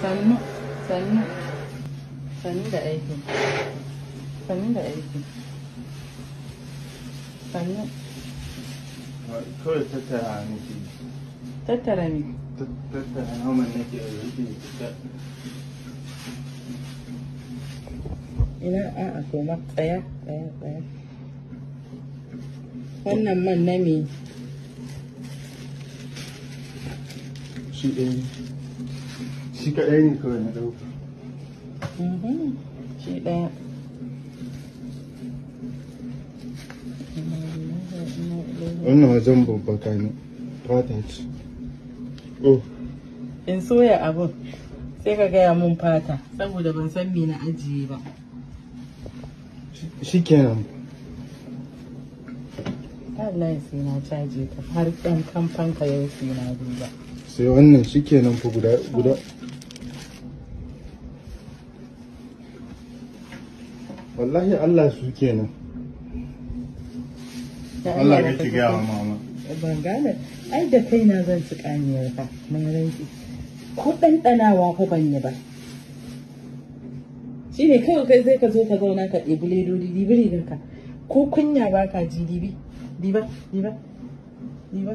sannu sannu sannu da aiki. Sannu da aiki. Sannu. Kawai tattara nake. Tattara ne tattara naman nake riƙe ta ina? A'a koma tsaya tsaya tsaya. Wannan man na me? Shi ɗaya shi kaɗai ne kawai na ɗauka. Mhm, shi ɗaya. Wannan wajen babbaka ne. Fata ce. Oh. In soya abun sai ka gaya mun fata saboda ban san me na ajiye ba. Shi kenan. Allah sai na caje ta har ɗan kamfan ka yau sai na duba. Sai wannan shi kenan fa guda guda. Wallahi Allah su kenan Allah ya ki ka gaya mama. Ban gane. Ai da kaina zan ci kaniyar ka na rantsi ko ɗanɗanawa fa ban yi ba. Shi ne kawai kai sai ka zo ka zauna ka ɗebi ledodi dibi rigarka. Ko kunya ba ka ji dibi diba diba diba